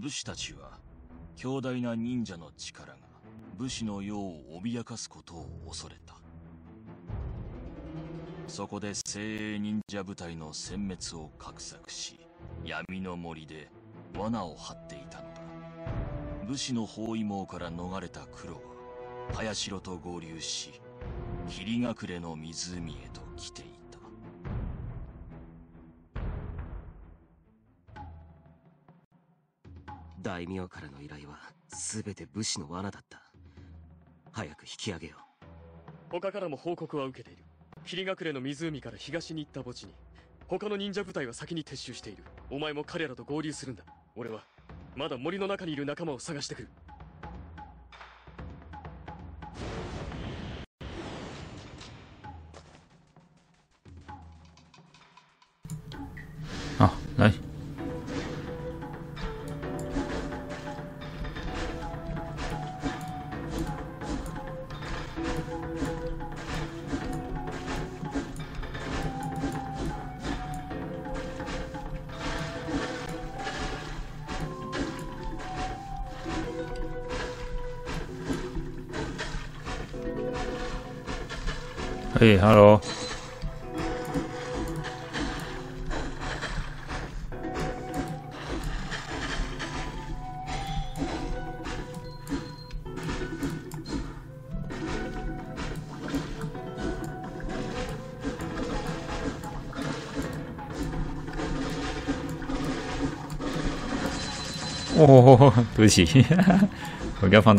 武士たちは強大な忍者の力が武士の世を脅かすことを恐れた。そこで精鋭忍者部隊の殲滅を画策し闇の森で罠を張っていたのだ。武士の包囲網から逃れた黒は早城と合流し霧隠れの湖へと来ていた。大名からの依頼は全て武士の罠だった。早く引き上げよう。他からも報告は受けている。霧隠れの湖から東に行った墓地に他の忍者部隊は先に撤収している。お前も彼らと合流するんだ。俺はまだ森の中にいる仲間を探してくる。哎，Hello。哦，对不起，我应该放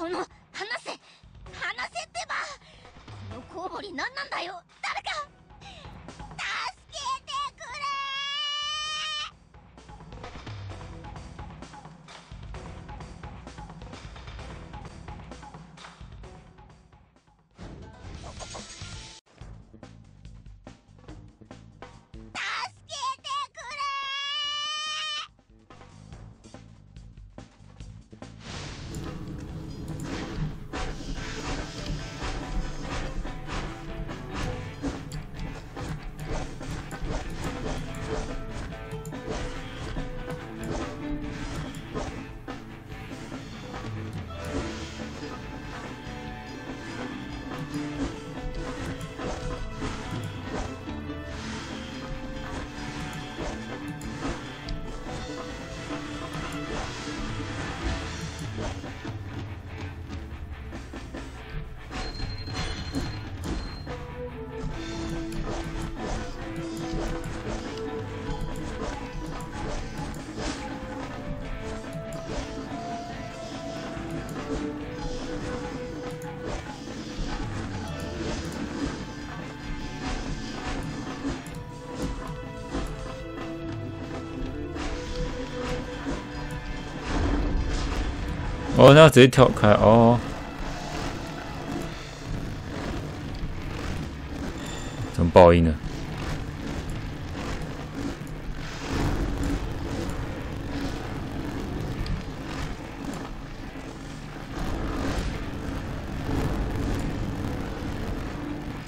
このせせってば。このコウモリ何なんだよ。哦，那直接跳开哦，怎么报应呢？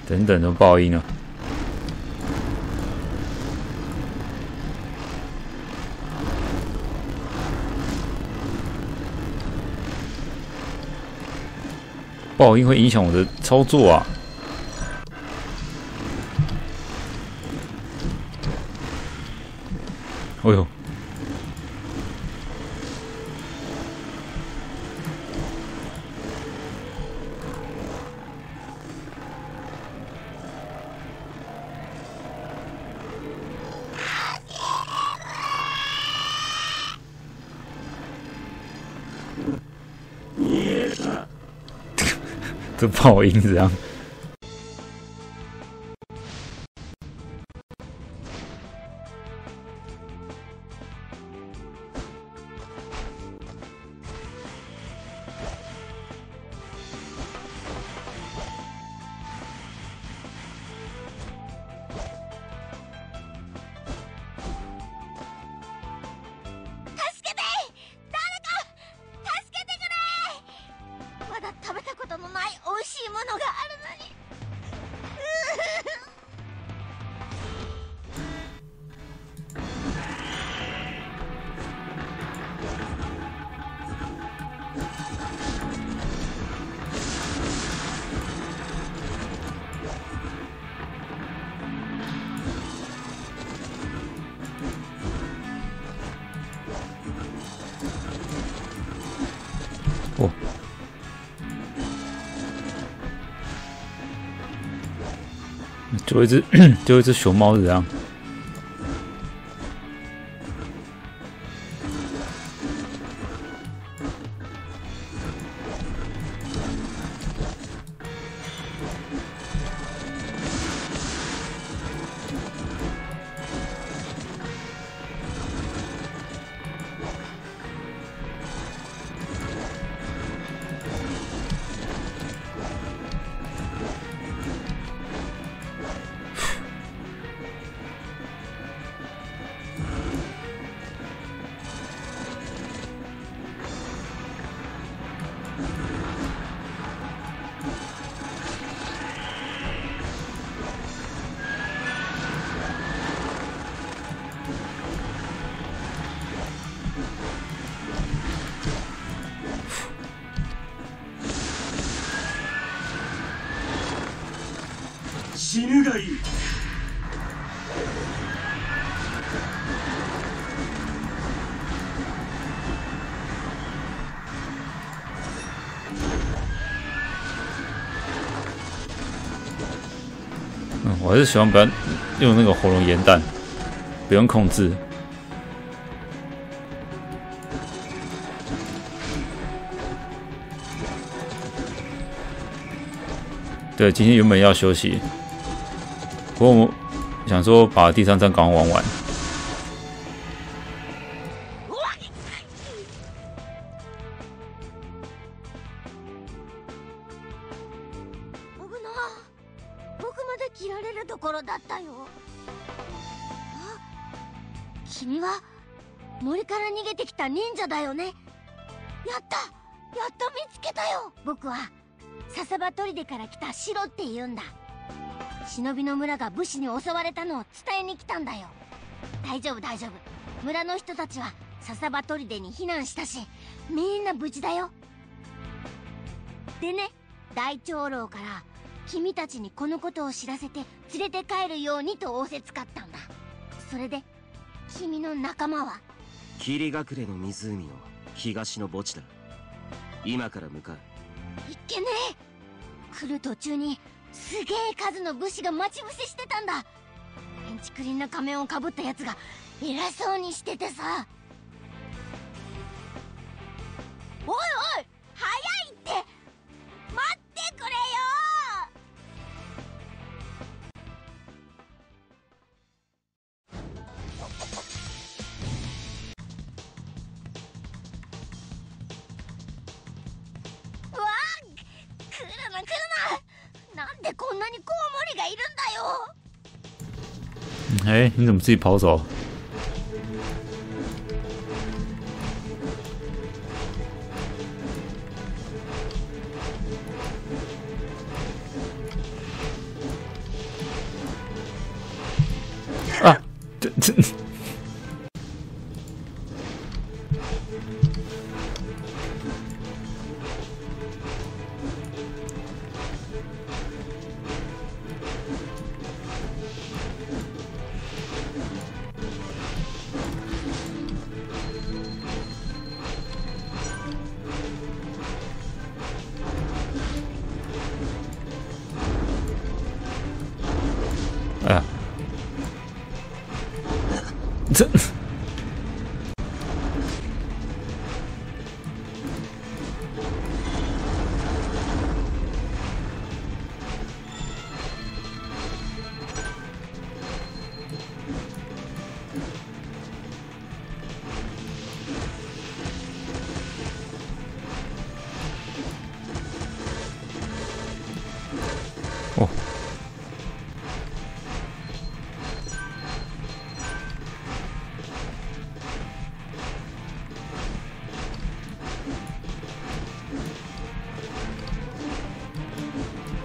等等的报应呢？爆音会影响我的操作啊！噪音这样。就一只 就一只熊猫这样。死ぬがいい嗯，我还是喜欢不要用那个火龙岩弹，不用控制。对，今天原本要休息， 不过我想说把第三站赶快玩完。僕の僕まで切られるところだったよ。君は森から逃げてきた忍者だよね。やったやっと見つけたよ。僕は笹場砦から来たシロって言うんだ。忍びの村が武士に襲われたのを伝えに来たんだよ。大丈夫大丈夫。村の人たちは笹場砦に避難したしみんな無事だよ。でね大長老から君たちにこのことを知らせて連れて帰るようにと仰せつかったんだ。それで君の仲間は？霧隠れの湖の東の墓地だ。今から向かう。いっけねえ。来る途中にすげえ数の武士が待ち伏せしてたんだ。ペンチクリンな仮面をかぶったやつが偉そうにしててさ。おいおい早いって。待ってくれよ。こんなにコウモリがいるんだよ哎、你怎么自己跑走？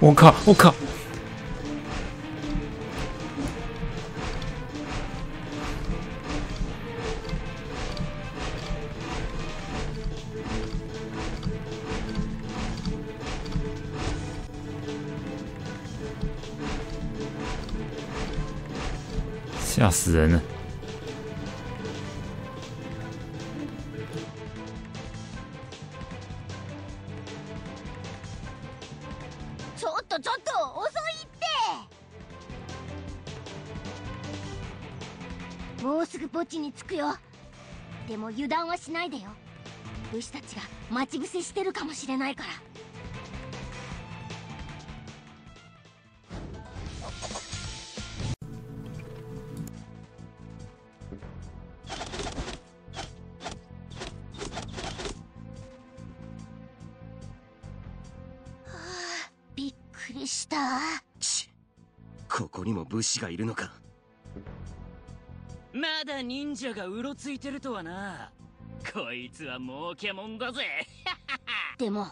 我靠！我靠！吓死人了！でも油断はしないでよ。武士たちが待ち伏せしてるかもしれないから。びっくりした。ここにも武士がいるのか。まだ忍者がうろついてるとはな。こいつは儲けもんだぜ。でも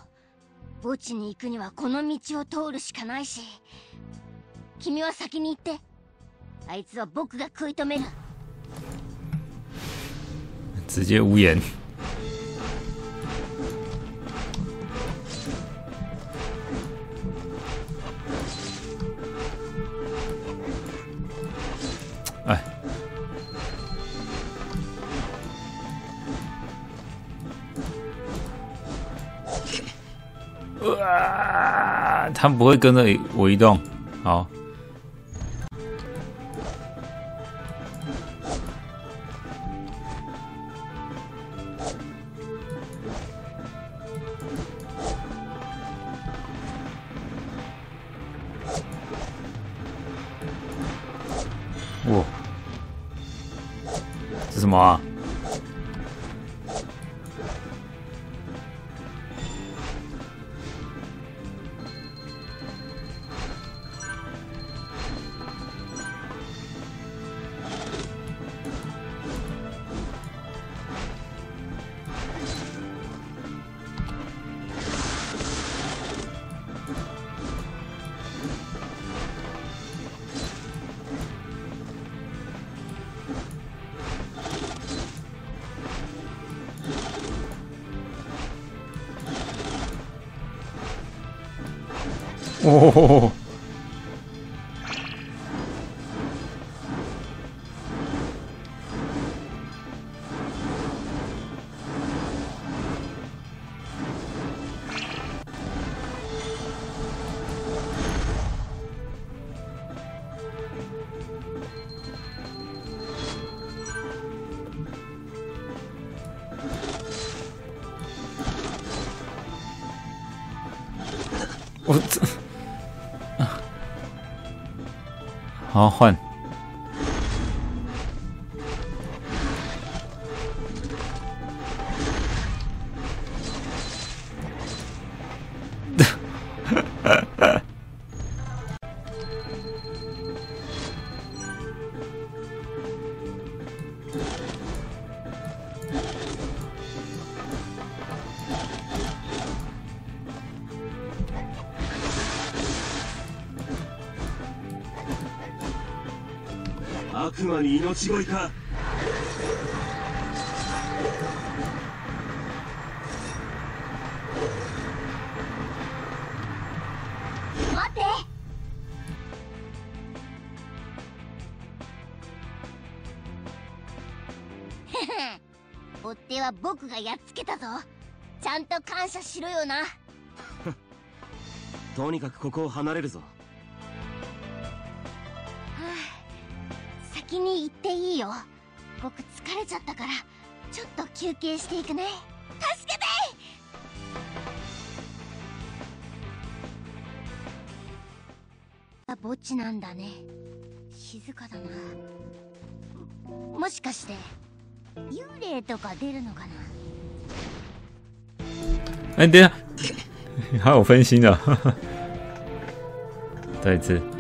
墓地に行くにはこの道を通るしかないし。君は先に行ってあいつは僕が食い止める。直接无言。啊！他们不会跟着我移动，好。 โอ้โห 好换。悪魔に命乞いか。待って。へへ 追っ手は僕がやっつけたぞ。ちゃんと感謝しろよな。とにかくここを離れるぞ先に行っていいよ。僕疲れちゃったからちょっと休憩していくね。助けて！あ墓地なんだね。静かだな。ももしかして幽霊とか出るのかな？哎，等一下，还有分心的，再一次。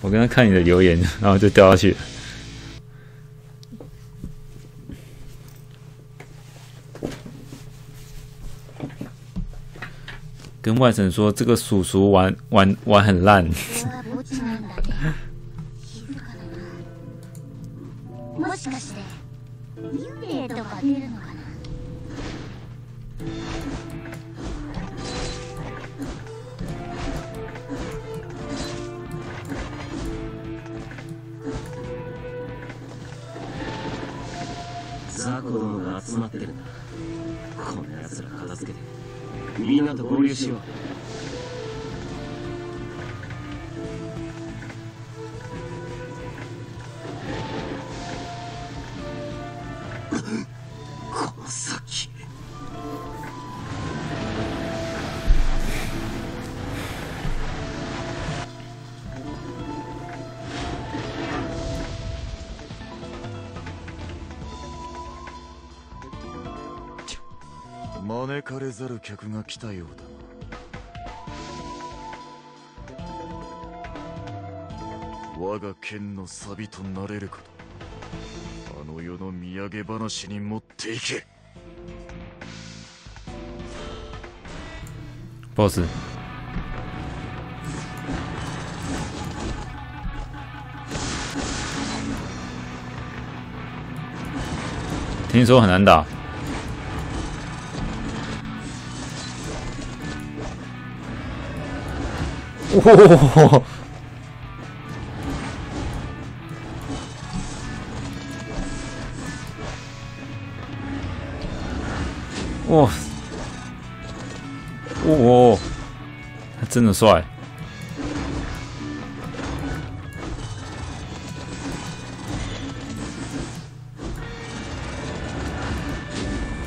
我刚刚看你的留言，然后就掉下去。跟外甥说这个叔叔玩玩玩很烂。来たようだ我が剣のサビとなれること。あの世の土産話に持っていけ。boss，听说很难打。哇！哇！哇！他真的帅。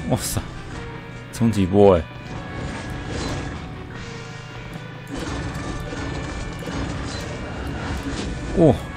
哇塞！冲击波哎！Oh.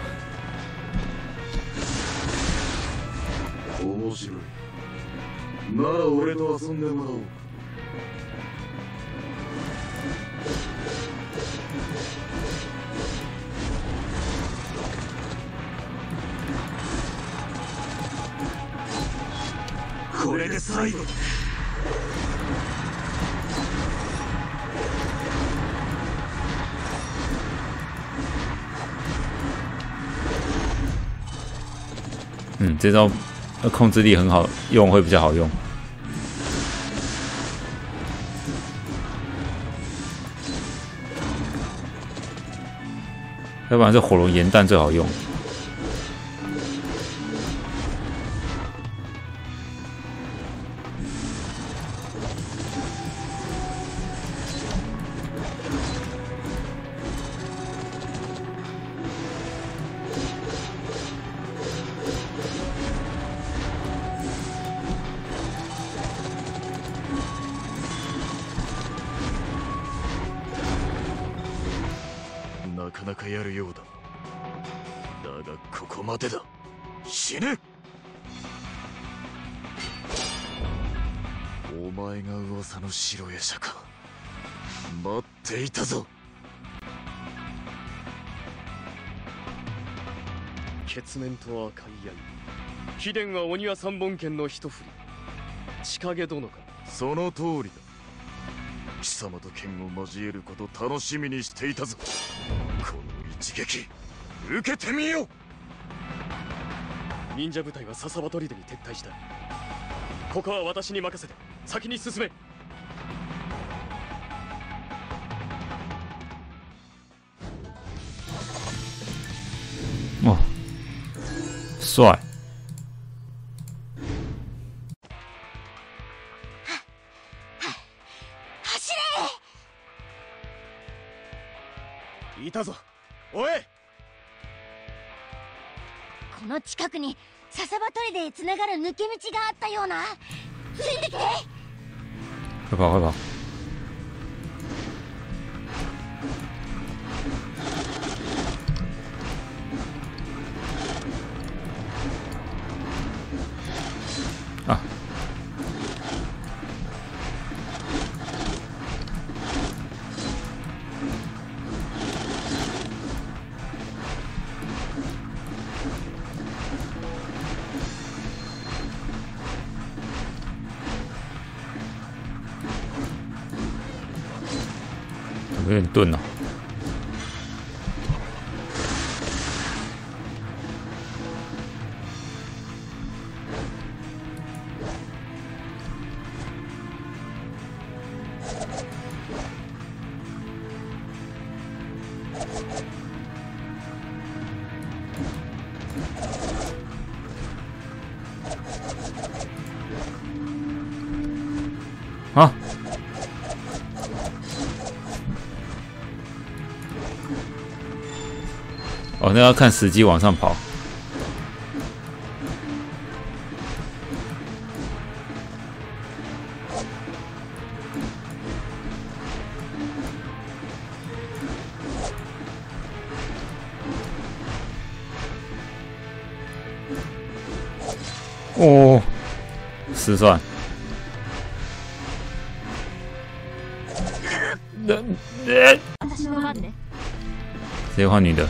嗯，这招控制力很好用，会比较好用。要不然这火龙岩弹最好用。貴殿は鬼は三本剣の一振り。千景殿か。その通りだ。貴様と剣を交えること楽しみにしていたぞ。この一撃受けてみよ忍者部隊は笹場砦に撤退した。ここは私に任せて先に進め。哦，帅！へつながる抜け道があったようなついてきて！那要看时机往上跑。哦，失算。那呃，私の番ね直接换女的。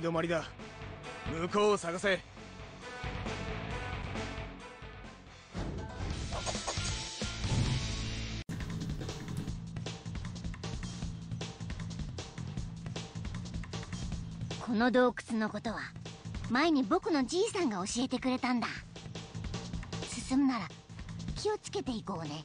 き止まりだ。向こうを探せ。この洞窟のことは前に僕のじいさんが教えてくれたんだ。進むなら気をつけていこうね。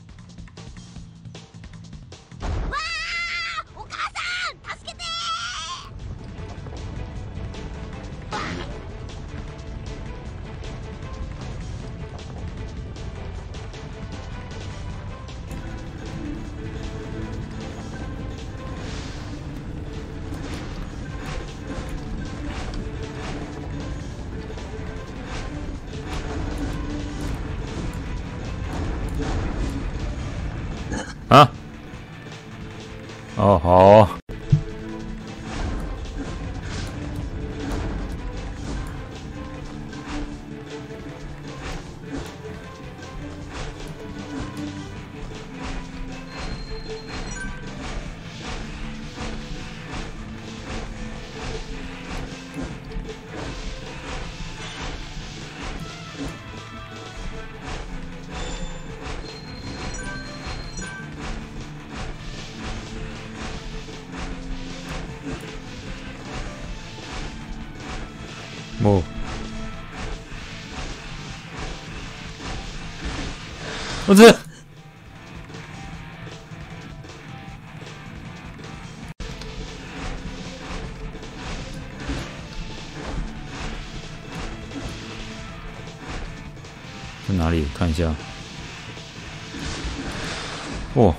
我这在哪里？看一下。哦，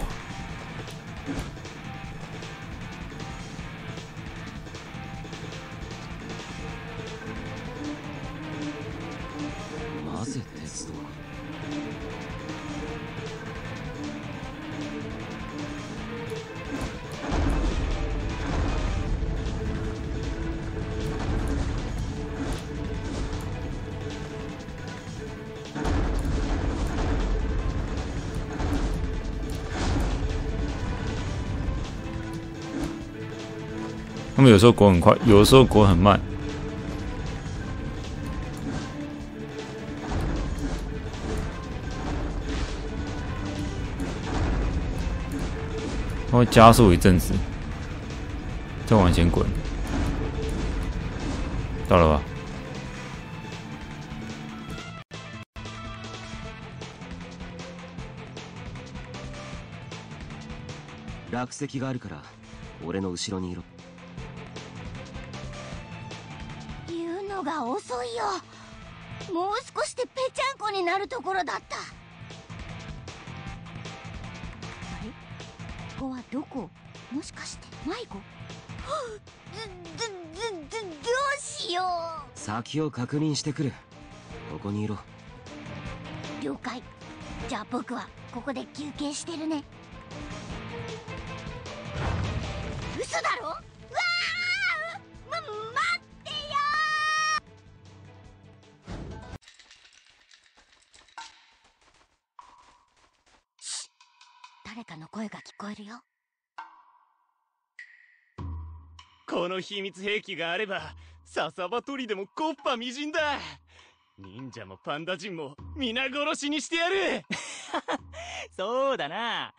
他们有时候滚很快，有的时候滚很慢。它会加速一阵子，再往前滚。到了吧？落石があるから俺の後ろにいろ のが遅いよ。もう少しでぺちゃんこになるところだった。あれ？ここはどこ？もしかして迷子？はっどどどどどうしよ先を確認してくるここにいろ。う了解。じゃあ僕はここで休憩してるね。嘘だろ？この秘密兵器があれば笹場取りでもコッパみじんだ。忍者もパンダ人も皆殺しにしてやる。そうだな。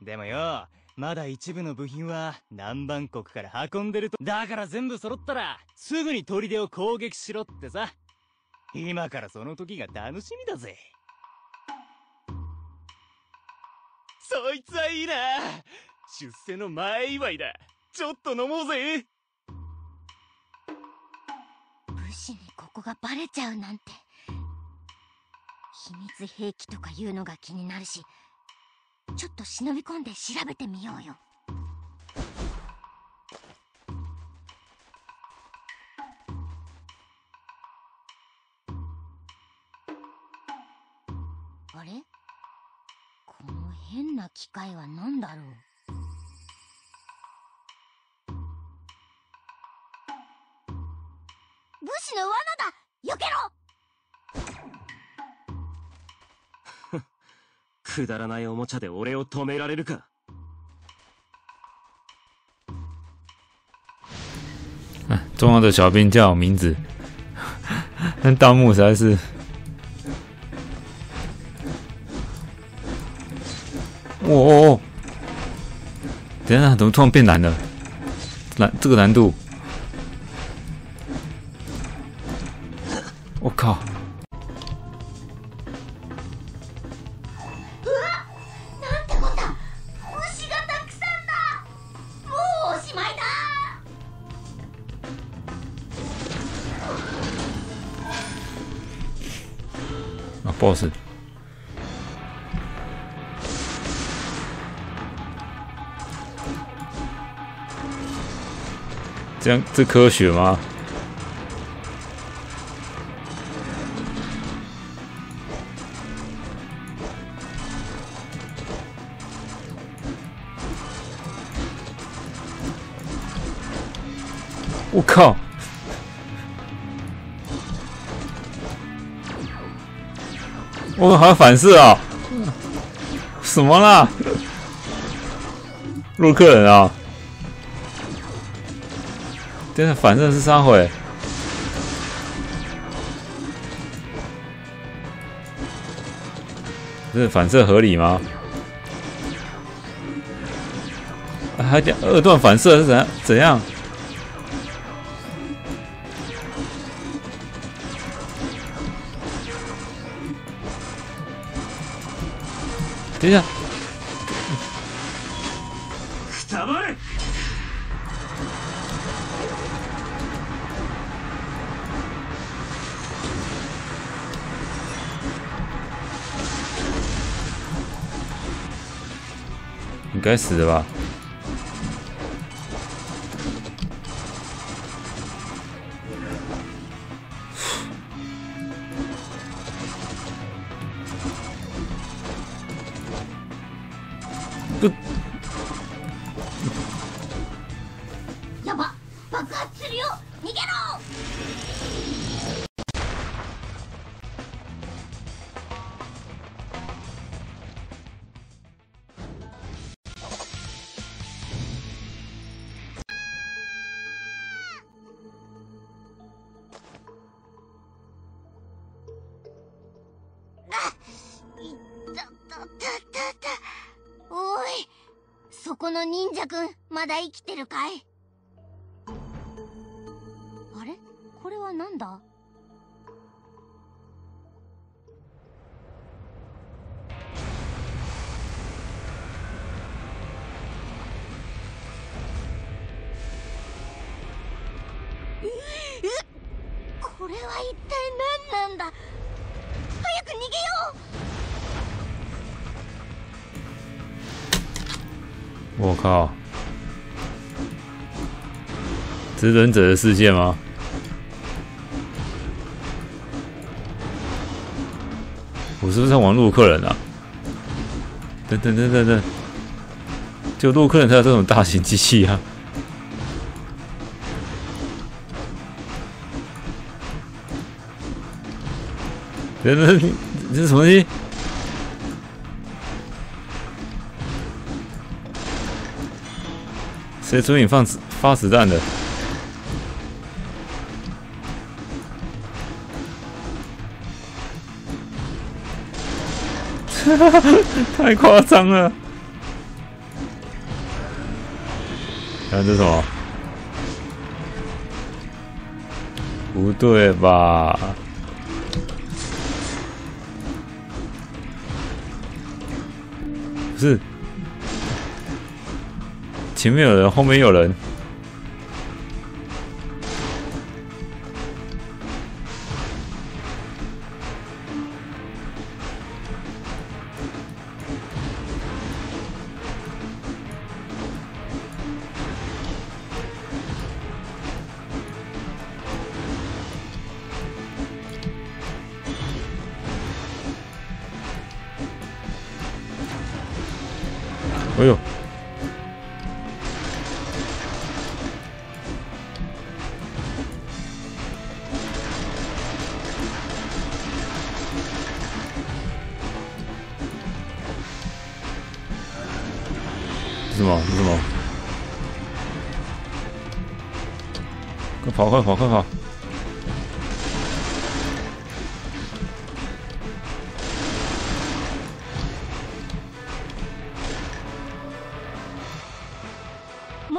でもよまだ一部の部品は南蛮国から運んでると。だから全部揃ったらすぐに砦を攻撃しろってさ。今からその時が楽しみだぜ。そいつはいいな。出世の前祝いだ。ちょっと飲もうぜがバレちゃうなんて。秘密兵器とかいうのが気になるしちょっと忍び込んで調べてみようよ。あれ？この変な機械は何だろう？士の罠だ。避けろ。くだらないおもちゃで俺を止められるか。重要的小兵叫我名字，但弹幕实在是，哦哦哦！等一下，怎么突然变难了？难这个难度，这科学吗？我靠！我还要反射啊！什么啦？洛克人啊！真的反射是三回，这反射合理吗？啊还讲二段反射是怎样怎样？等一下，该死了吧？この忍者くんまだ生きてるかい？あれ？これはなんだ？我靠！这是忍者的世界吗？我是不是在玩洛克人啊？等等等等等，就洛克人才有这种大型机器啊！等等，这是什么东西？谁准你放子发子弹的？太夸张了！看这什么？不对吧？不是，前面有人，后面有人。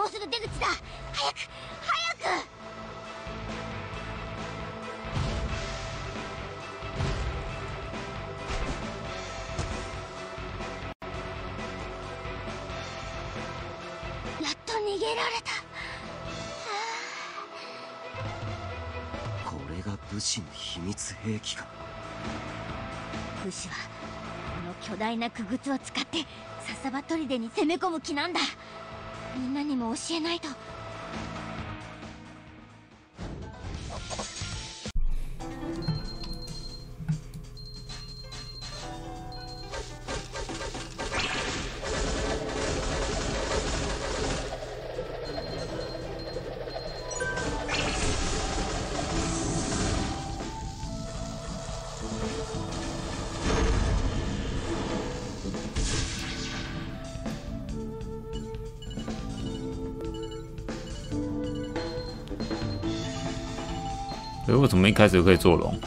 もうすぐ出口だ。早く早く。やっと逃げられた。これが武士の秘密兵器か。武士はこの巨大な傀儡を使って笹場砦に攻め込む気なんだみんなにも教えないと。为什么一开始可以做龙？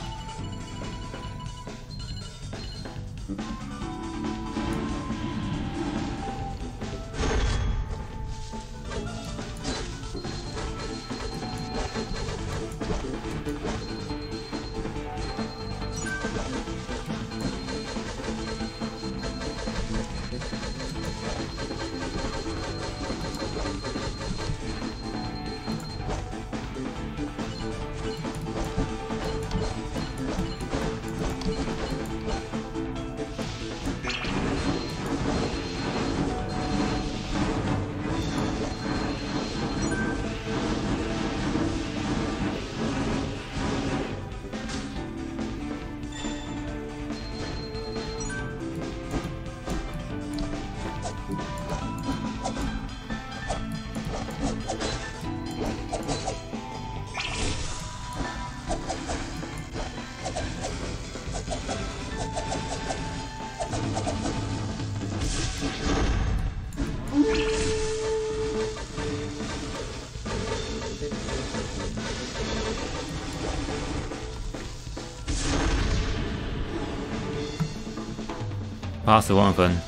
八十万分。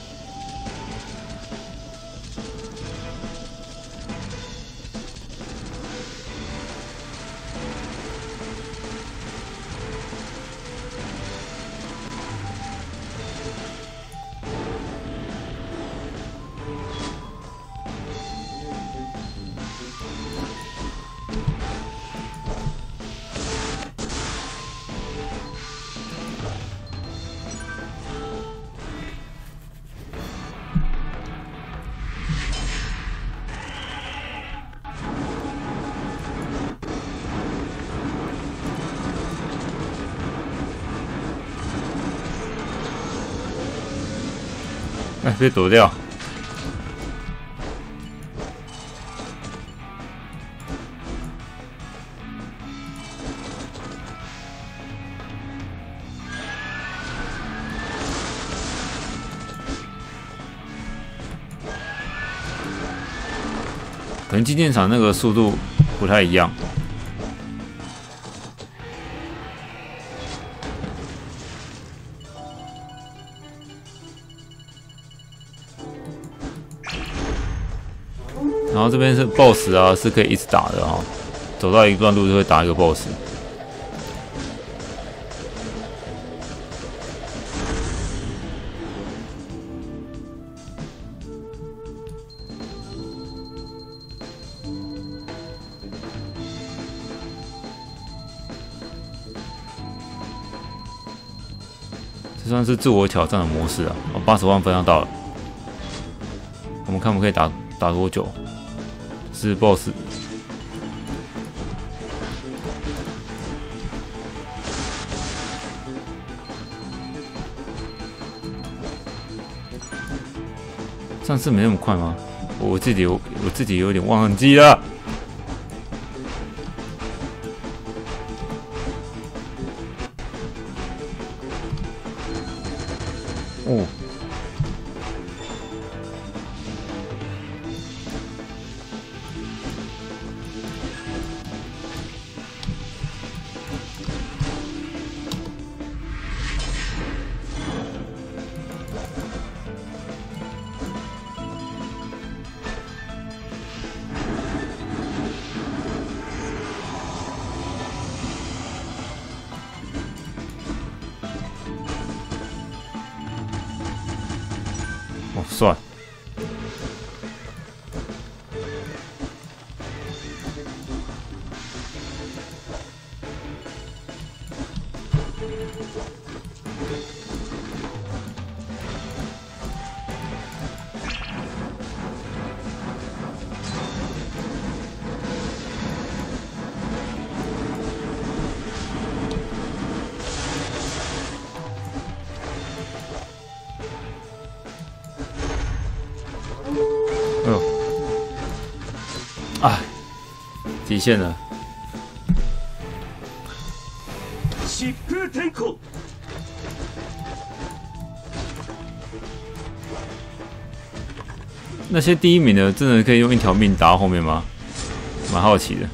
哎，被躲掉。可能机电厂那个速度不太一样。这边是 BOSS 啊，是可以一直打的啊，走到一段路就会打一个 BOSS。这算是自我挑战的模式啊！哦，八十万分要到了，我们看我们可以打打多久？是 BOSS。上次没那么快吗？我自己我我自己有点忘记了。算，极限了！那些第一名的真的可以用一条命打到后面吗？蛮好奇的。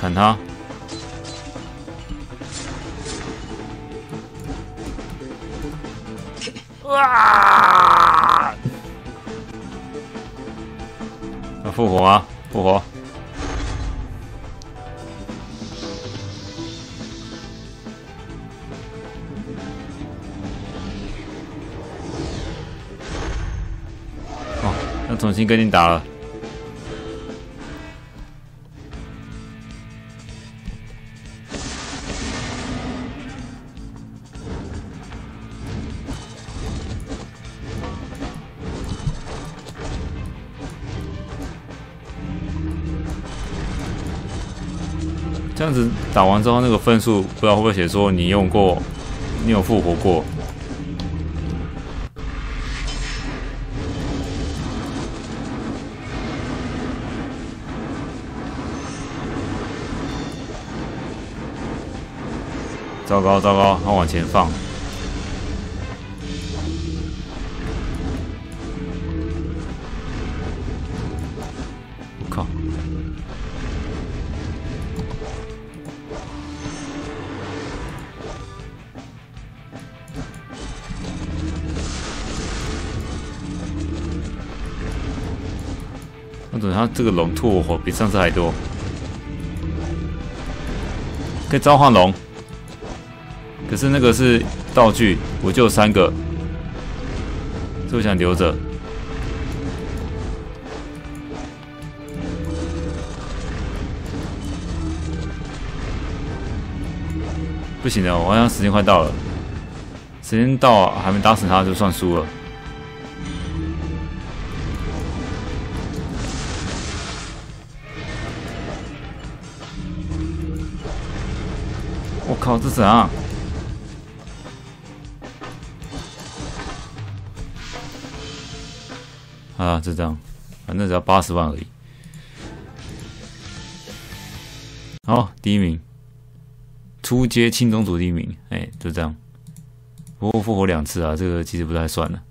砍他！哇！要复活吗？复活！哦，要重新跟你打了。打完之后，那个分数不知道会不会写说你用过，你有复活过。糟糕糟糕，它往前放。我靠！那怎么他这个龙吐火比上次还多？可以召唤龙，可是那个是道具，我就有三个，所以我想留着。不行了，我好像时间快到了，时间到还没打死他就算输了。好，这是啊？啊，就这样，反正只要八十万而已。好，第一名，初阶轻中组第一名，哎，就这样。不过复活两次啊，这个其实不太算了。